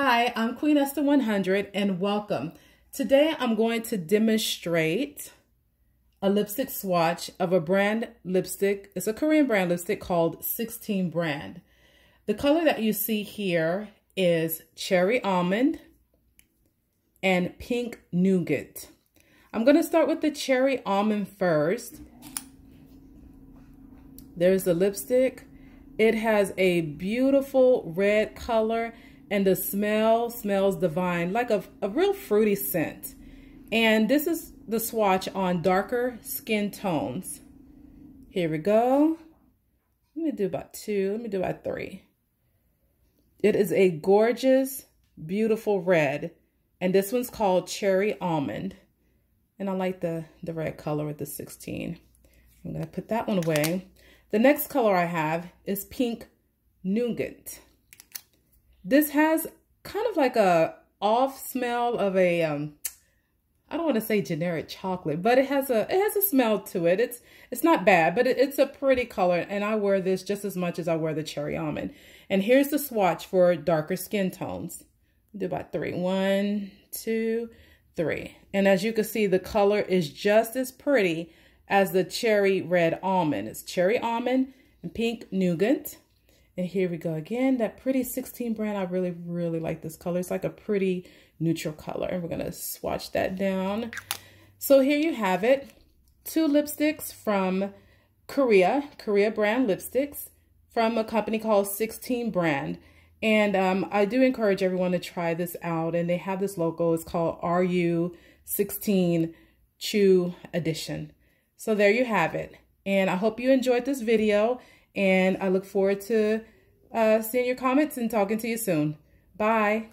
Hi, I'm Queen Esther 100 and welcome. Today I'm going to demonstrate a lipstick swatch of a brand lipstick. It's a Korean brand lipstick called 16 brand. The color that you see here is cherry almond and pink nougat. I'm going to start with the cherry almond first. There's the lipstick. It has a beautiful red color and the smell smells divine, like a, a real fruity scent. And this is the swatch on darker skin tones. Here we go. Let me do about two. Let me do about three. It is a gorgeous, beautiful red. And this one's called Cherry Almond. And I like the, the red color with the 16. I'm to put that one away. The next color I have is Pink Nougat. This has kind of like a off smell of a, um, I don't want to say generic chocolate, but it has a it has a smell to it. It's it's not bad, but it, it's a pretty color, and I wear this just as much as I wear the cherry almond. And here's the swatch for darker skin tones. Do about three. One, two, three. And as you can see, the color is just as pretty as the cherry red almond. It's cherry almond and pink nougat. And here we go again, that pretty 16 brand. I really, really like this color. It's like a pretty neutral color. And we're to swatch that down. So here you have it. Two lipsticks from Korea, Korea brand lipsticks from a company called 16 brand. And um, I do encourage everyone to try this out. And they have this logo. It's called RU16 Chu Edition. So there you have it. And I hope you enjoyed this video. And I look forward to uh, seeing your comments and talking to you soon. Bye.